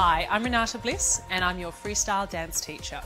Hi, I'm Renata Bliss and I'm your freestyle dance teacher.